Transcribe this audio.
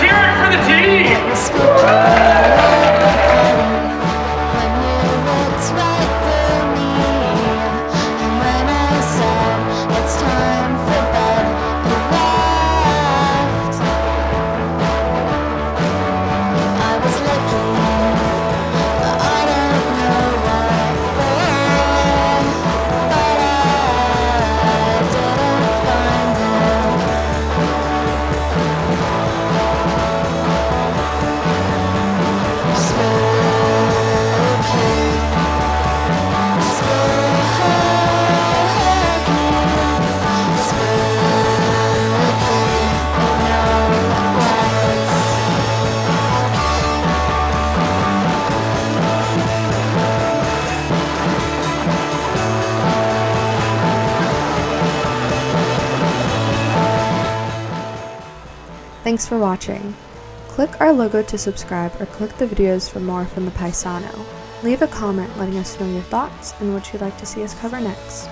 cheering for the team! Thanks for watching. Click our logo to subscribe or click the videos for more from the Paisano. Leave a comment letting us know your thoughts and what you'd like to see us cover next.